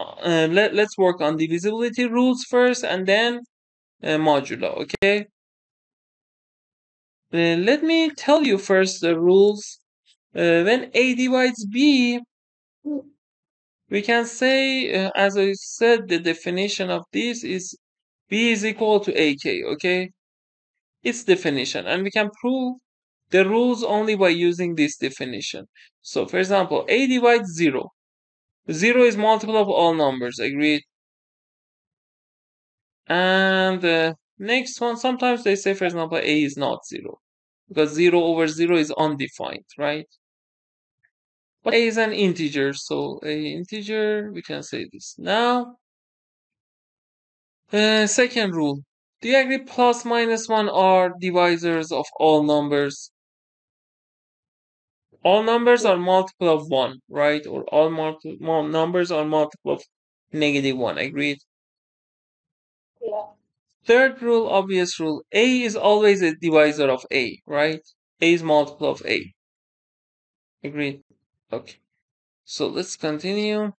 uh, let, let's work on divisibility rules first and then uh, modulo, okay? Uh, let me tell you first the rules. Uh, when A divides B, we can say, uh, as I said, the definition of this is B is equal to AK, okay? Its definition. And we can prove the rules only by using this definition. So, for example, A divides 0. 0 is multiple of all numbers, agreed? And the next one, sometimes they say, for example, A is not 0. Because 0 over 0 is undefined, right? But A is an integer, so A integer, we can say this now. Uh, second rule. Do you agree plus minus 1 are divisors of all numbers? All numbers are multiple of 1, right? Or all multiple numbers are multiple of negative 1, agreed? Yeah. Third rule, obvious rule. A is always a divisor of A, right? A is multiple of A. Agreed? Okay. So let's continue.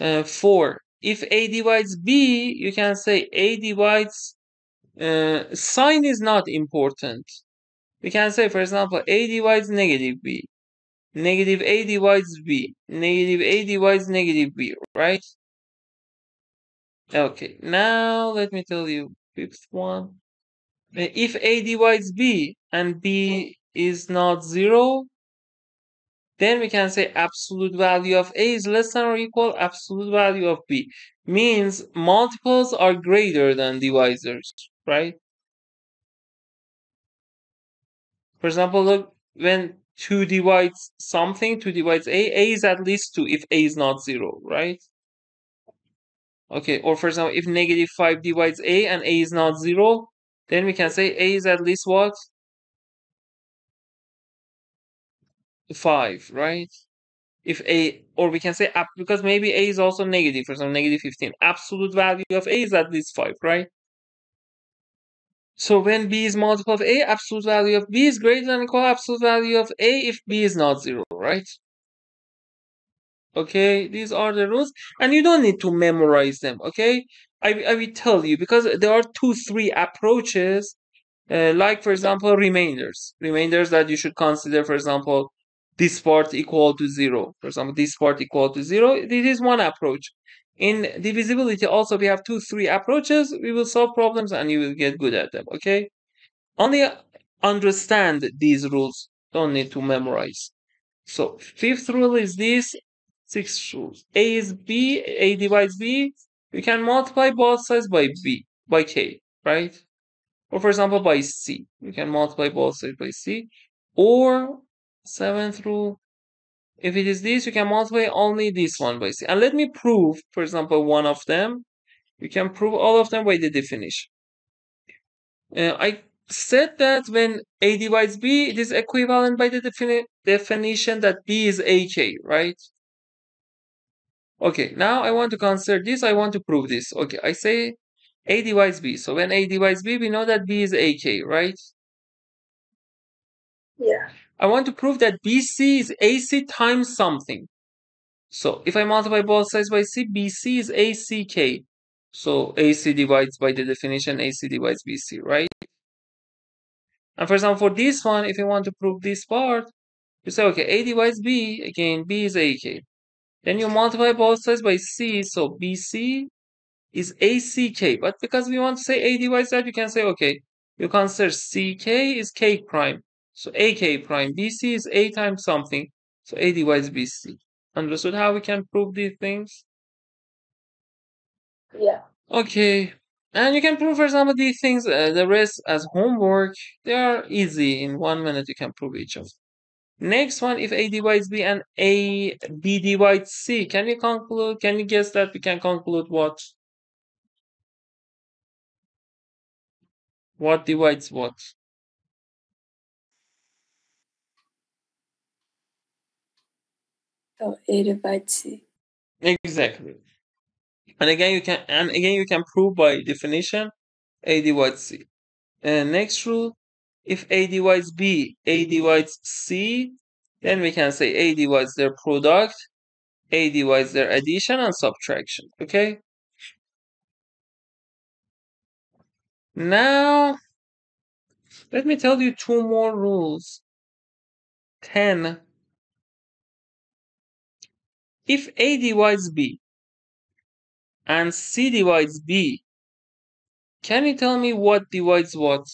Uh, 4. If A divides B, you can say A divides... Uh, sign is not important. We can say, for example, A divides negative B. Negative A divides B. Negative A divides negative B, right? Okay, now let me tell you fifth one. Uh, If A divides B and B is not 0, then we can say absolute value of A is less than or equal absolute value of B. Means multiples are greater than divisors, right? For example, look, when 2 divides something, 2 divides A, A is at least 2 if A is not 0, right? Okay, or for example, if negative 5 divides A and A is not 0, then we can say A is at least what? 5, right? If A, or we can say, because maybe A is also negative, for example, negative 15. Absolute value of A is at least 5, right? So when B is multiple of A, absolute value of B is greater than or equal absolute value of A if B is not 0, right? Okay, these are the rules, and you don't need to memorize them, okay? I, I will tell you because there are two, three approaches, uh, like for example, remainders. Remainders that you should consider, for example, this part equal to zero. For example, this part equal to zero. This is one approach. In divisibility, also we have two, three approaches. We will solve problems and you will get good at them, okay? Only understand these rules. Don't need to memorize. So fifth rule is this. Sixth rule. A is B. A divides B. You can multiply both sides by B, by K, right? Or for example, by C. You can multiply both sides by C. Or seventh rule. If it is this, you can multiply only this one by C. And let me prove, for example, one of them. You can prove all of them by the definition. Uh, I said that when A divides B, it is equivalent by the defini definition that B is AK, right? Okay, now I want to consider this. I want to prove this. Okay, I say A divides B. So when A divides B, we know that B is AK, right? Yeah. I want to prove that BC is AC times something. So if I multiply both sides by C, BC is ACK. So AC divides by the definition, AC divides BC, right? And for example, for this one, if you want to prove this part, you say, okay, A divides B, again, B is AK. Then you multiply both sides by C, so BC is ACK. But because we want to say A divides that, you can say, okay, you consider CK is K prime. So AK prime. BC is A times something. So A divides BC. Understood how we can prove these things? Yeah. Okay. And you can prove, for example, these things, uh, the rest as homework. They are easy. In one minute, you can prove each of them. Next one, if A divides B and A, B divides C, can you conclude, can you guess that we can conclude what? What divides what? So A divides C. Exactly. And again, you can and again you can prove by definition A divides C. And next rule, if A divides B, A divides C, then we can say A divides their product. A divides their addition and subtraction. Okay. Now, let me tell you two more rules. 10. If A divides B and C divides B, can you tell me what divides what?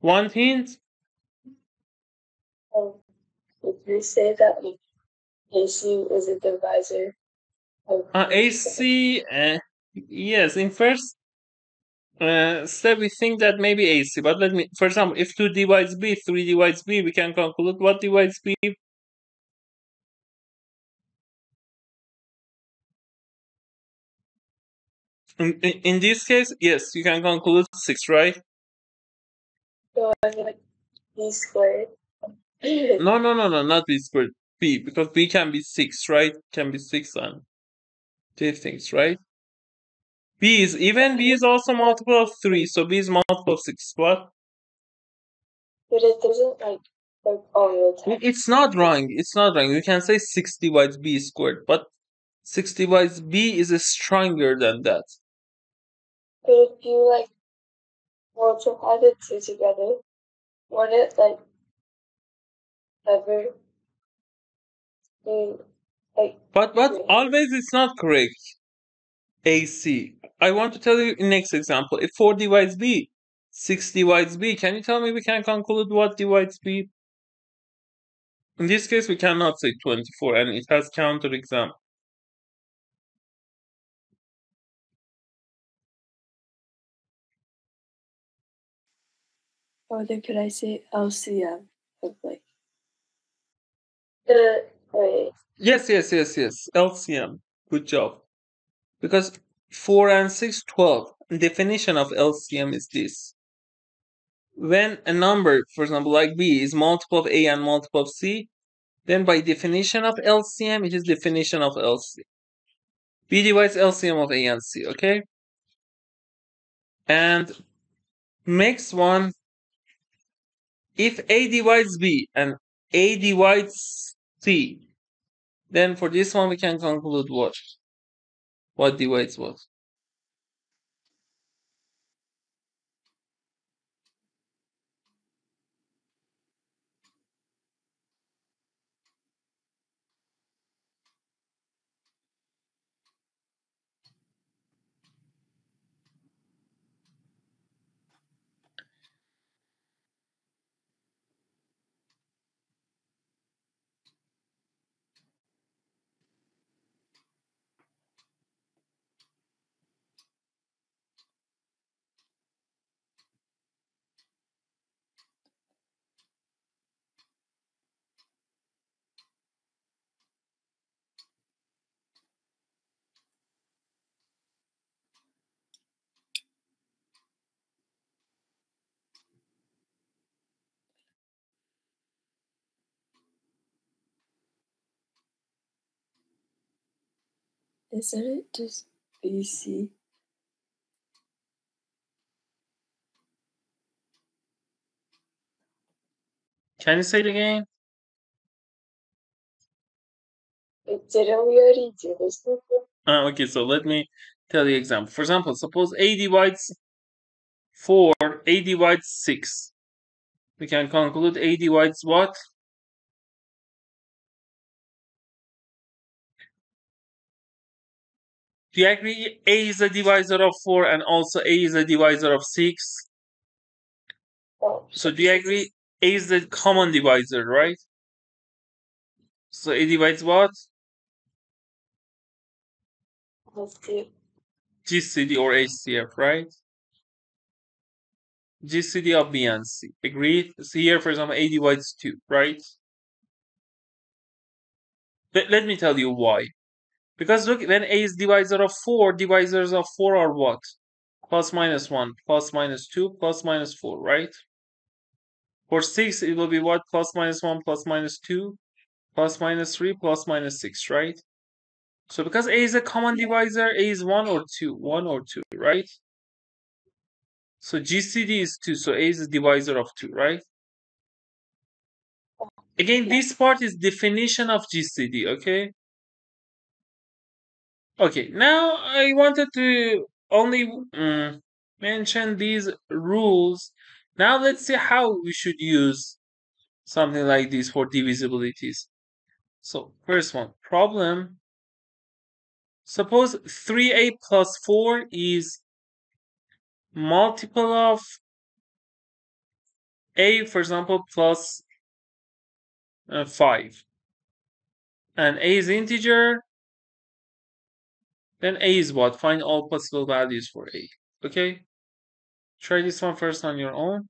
One hint? Um, would you say that AC is a divisor of Uh, AC, uh, yes, in first uh, step we think that maybe AC, but let me, for example, if 2 divides B, 3 divides B, we can conclude what divides B? In, in, in this case, yes, you can conclude 6, right? So like B squared. No, no, no, no, not B squared, B, because B can be 6, right? Can be 6 and these things, right? B is even, B is also multiple of 3, so B is multiple of 6, what? But it doesn't like work all the time. It's not wrong. It's not wrong. You can say 6 divides b squared, but 6 divides b is stronger than that. But if you like multiply the two together, would it like ever be like But but Yeah. always it's not correct. AC. I want to tell you next example. If 4 divides b, 6 divides b, can you tell me we can conclude what divides b? In this case, we cannot say 24 and it has counter example. Or then could I say LCM of like The wait. Yes, yes, yes, yes. LCM. Good job. Because 4 and 6, 12. Definition of LCM is this. When a number, for example, like B, is multiple of A and multiple of C, then by definition of LCM, it is definition of LC. B divides LCM of A and C, okay? And next one, if A divides B and A divides C, then for this one we can conclude what? What divides what? Isn't it just BC? Can you say it again? Didn't we already do this before? Uh, okay, so let me tell you example. For example, suppose A divides 4, A divides 6. We can conclude A divides what? Do you agree A is a divisor of 4 and also A is a divisor of 6? Oh, So do you agree A is the common divisor, right? So A divides what? GCD or HCF, right? GCD of B and C. Agreed? So here, for example, A divides 2, right? Let, let me tell you why. Because look, when A is divisor of 4, divisors of 4 are what? Plus minus 1, plus minus 2, plus minus 4, right? For 6, it will be what? Plus minus 1, plus minus 2, plus minus 3, plus minus 6, right? So because A is a common divisor, A is 1 or 2, 1 or 2, right? So GCD is 2, so A is a divisor of 2, right? Oh, Again, this part is definition of GCD, okay? Okay, now I wanted to only mm, mention these rules. Now let's see how we should use something like this for divisibilities. So first one, problem. Suppose 3a plus 4 is multiple of a, for example, plus uh, 5. And a is integer. Then a is what? Find all possible values for a. Okay? Try this one first on your own.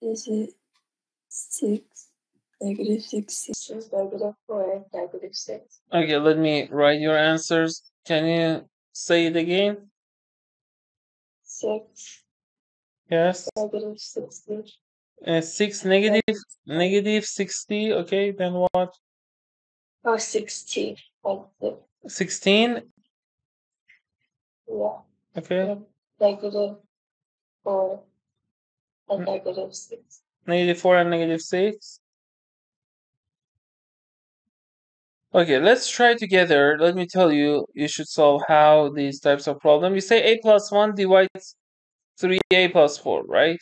Is it six, negative sixteen? This is negative 4 and negative 6. Okay, let me write your answers. Can you say it again? 6, Yes. negative 60, Uh, 6 negative, negative 60. Okay, then what? oh, 16. Negative, 16. yeah, Okay. negative 4 and Mm. negative 6. Negative 4 and negative 6. Okay, let's try together. Let me tell you, you should solve how these types of problem. You say a plus 1 divides 3a plus 4, right?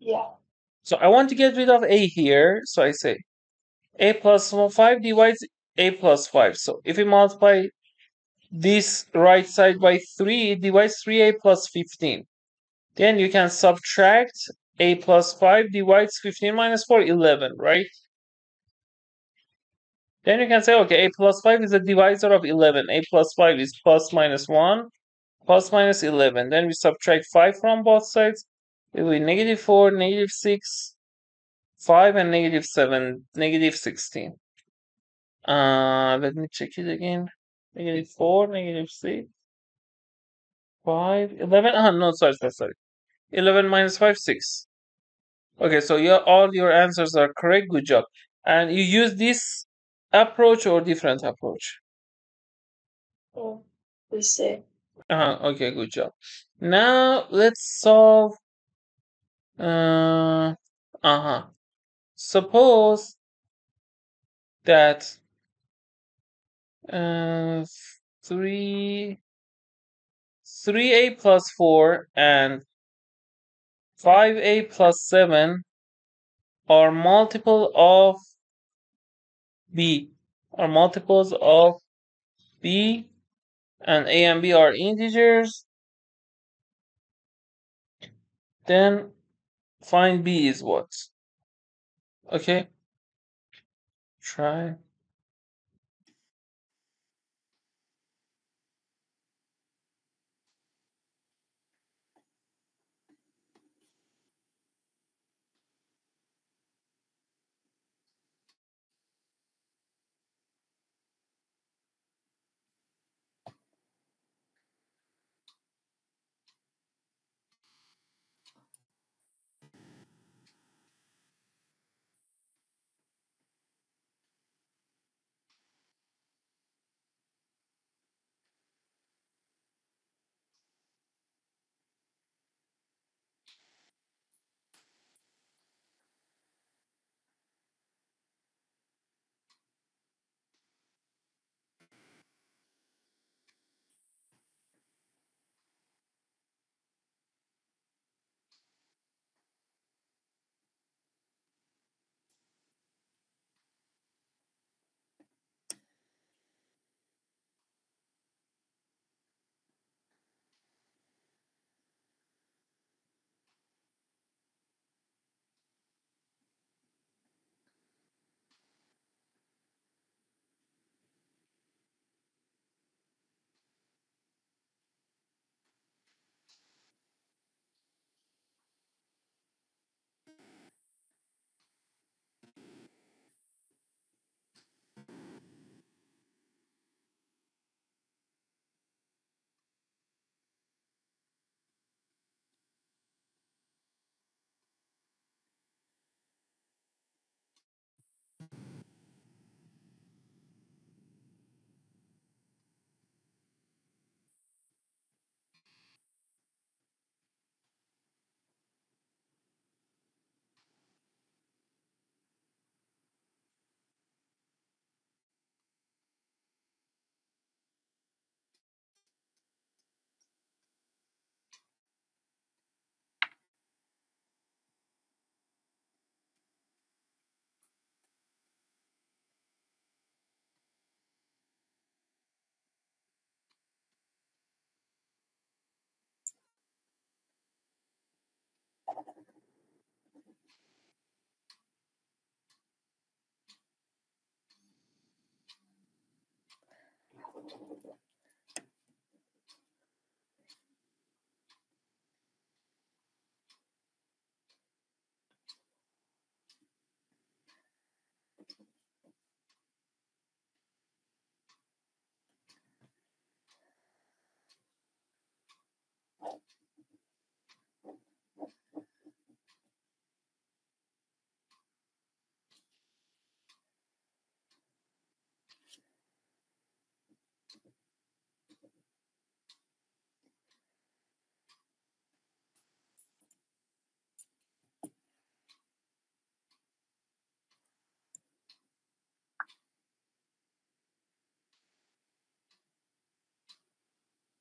Yeah, So I want to get rid of a here. So I say a plus 5 divides a plus 5. So if we multiply this right side by 3, it divides 3a plus 15. Then you can subtract a plus 5 divides 15 minus 4, 11, right? Then you can say, okay, a plus 5 is a divisor of 11. a plus 5 is plus minus 1, plus minus 11. Then we subtract 5 from both sides. It will be negative 4, negative 6, 5, and negative 7, negative 16. Uh, let me check it again. Negative 4, negative 6, 5, 11. Ah, no, sorry, sorry, sorry. 11 minus 5, 6. Okay, so your all your answers are correct. Good job. And you use this approach or different approach? Oh, the same. Uh, okay, good job. Now let's solve. Uh, uh-huh. Suppose that uh, three three a plus four and five a plus seven are multiple of b are multiples of b and a and b are integers. Then find b is what? Okay. Try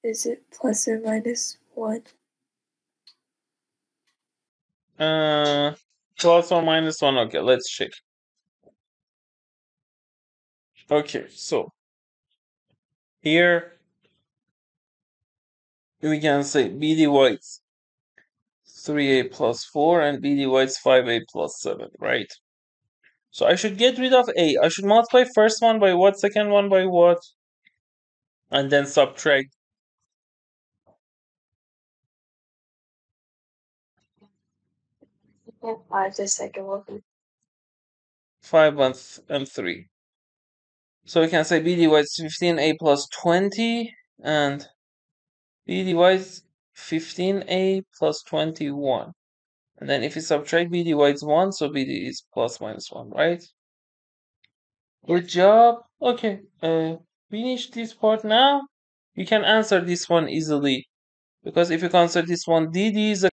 Is it plus or minus 1? Uh, plus or minus 1. Okay, let's check. Okay, so here we can say b dy is 3a plus 4 and b dy is 5a plus 7, right? So I should get rid of a. I should multiply first one by what, second one by what? And then subtract. And five the second one. 5 and, th- and 3. So we can say b dy is 15a plus 20 and b dy is 15a plus 21. And then if you subtract b dy is 1, so b divides plus minus 1, right? Good job. Okay, uh, finish this part now. You can answer this one easily because if you consider this one dd is a